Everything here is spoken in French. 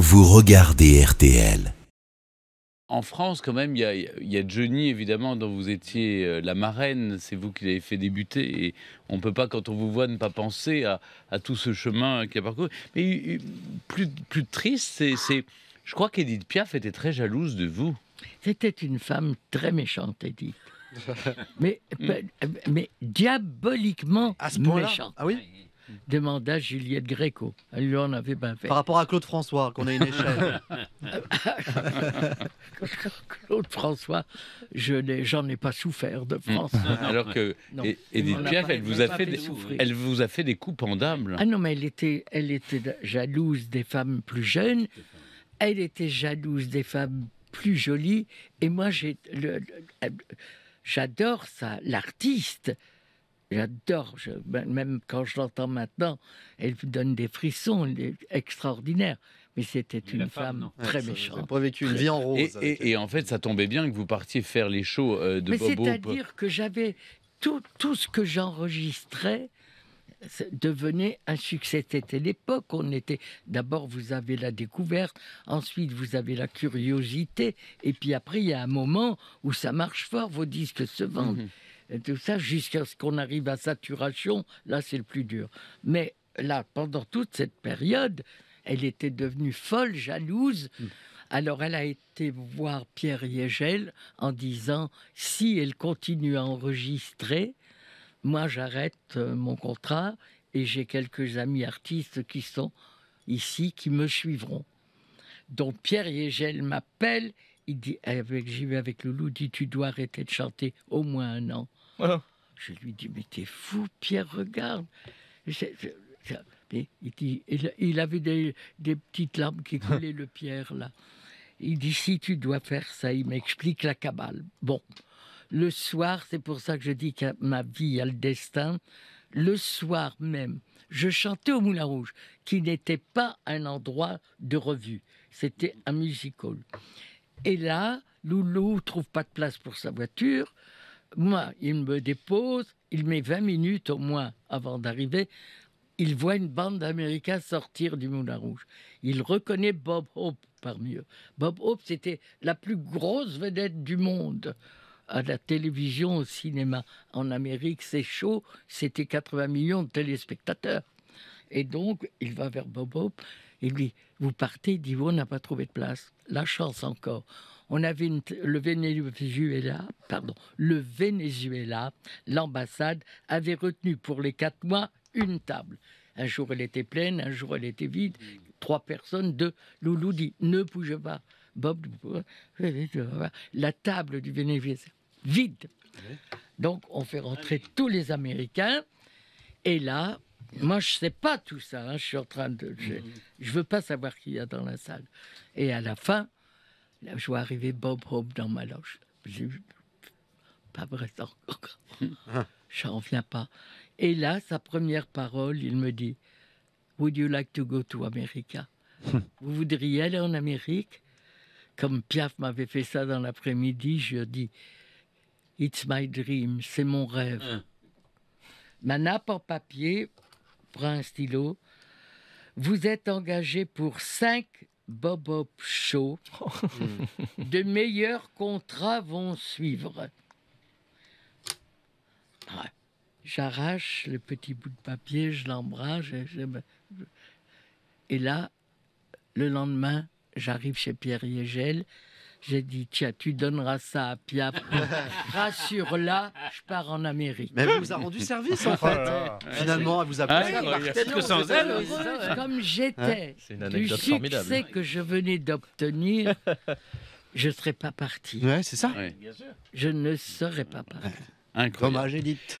vous regardez RTL. En France, quand même, il y a, il y a Johnny, évidemment, dont vous étiez euh, la marraine. C'est vous qui l'avez fait débuter. Et on ne peut pas, quand on vous voit, ne pas penser à, à tout ce chemin qu'il a parcouru. Mais euh, plus, plus triste, c'est, Je crois qu'Edith Piaf était très jalouse de vous. C'était une femme très méchante, Edith. mais, mais diaboliquement À ce méchante, Ah oui? Demanda Juliette Gréco. Elle lui en avait bien fait. Par rapport à Claude François, qu'on a une échelle. Claude François, je n'ai- j'en ai pas souffert de François. Alors que Non. et- Edith Piaf, elle vous a fait, fait des, souffrir. elle vous a fait des coups pendables. Ah non, mais elle était, elle était jalouse des femmes plus jeunes. Elle était jalouse des femmes plus jolies. Et moi, j'ai, le- le- j'adore ça, l'artiste. J'adore, je- ben, même quand je l'entends maintenant, elle me donne des frissons, elle est extraordinaire. Mais c'était une femme, très Ouais, méchante. J'ai pas vécu une vie en rose. Et, avec et- et en fait, ça tombait bien que vous partiez faire les shows euh, de Mais c'est-à-dire que j'avais tout, tout ce que j'enregistrais devenait un succès. C'était l'époque, on était d'abord vous avez la découverte, ensuite vous avez la curiosité, et puis après il y a un moment où ça marche fort, vos disques se vendent. Mhm. Et tout ça jusqu'à ce qu'on arrive à saturation, là c'est le plus dur. Mais là, pendant toute cette période, elle était devenue folle, jalouse. Alors elle a été voir Pierre Yegel en disant si elle continue à enregistrer, moi j'arrête euh, mon contrat et j'ai quelques amis artistes qui sont ici qui me suivront. Donc Pierre Yegel m'appelle, il dit avec j'y vais avec Loulou, dit tu dois arrêter de chanter au moins un an. Voilà. Je lui dis mais t'es fou Pierre regarde. C'est- c'est- c'est- et il, dit, il, il avait des, des petites larmes qui coulaient le Pierre là. Il dit si tu dois faire ça, il m'explique la cabale. Bon, le soir, c'est pour ça que je dis que ma vie a le destin. Le soir même, je chantais au Moulin Rouge, qui n'était pas un endroit de revue, c'était un music hall. Et là, Loulou trouve pas de place pour sa voiture. Moi, il me dépose, il met 20 minutes au moins avant d'arriver. Il voit une bande d'Américains sortir du Moulin Rouge. Il reconnaît Bob Hope parmi eux. Bob Hope, c'était la plus grosse vedette du monde à la télévision, au cinéma. En Amérique, c'est chaud, c'était 80 millions de téléspectateurs. Et donc, il va vers Bob Hope, il lui dit, vous partez, il dit, on n'a pas trouvé de place. La chance encore. On avait une le Venezuela, pardon, le Venezuela, l'ambassade avait retenu pour les quatre mois une table. Un jour elle était pleine, un jour elle était vide. Trois personnes, deux. Loulou dit ne bougez pas. Bob, la table du Venezuela vide. Donc on fait rentrer tous les Américains. Et là, moi je sais pas tout ça. hein, je suis en train de, je, je veux pas savoir qui y a dans la salle. Et à la fin, là, je vois arriver Bob Hope dans ma loge. J'ai pas vrai ça encore. J'en viens pas. Et là, sa première parole, il me dit Would you like to go to America? Vous voudriez aller en Amérique Comme Piaf m'avait fait ça dans l'après-midi, je dis It's my dream, c'est mon rêve. Ma nappe en papier, prends un stylo. Vous êtes engagé pour cinq Bob Hope Show. De meilleurs contrats vont suivre. Ouais. J'arrache le petit bout de papier, je l'embrasse. Et là, le lendemain, j'arrive chez Pierre Yegel. J'ai dit, tiens, tu donneras ça à Piaf. Rassure-la, je pars en Amérique. Mais elle vous a rendu service en fait. Finalement, elle vous a Ah, pris. Parce que sans elle, Heureuse comme j'étais c'est une du succès formidable. que je venais d'obtenir, je ne serais pas parti. Ouais, c'est ça. Ouais. Je ne serais pas parti. Incroyable. Dommage, Edith.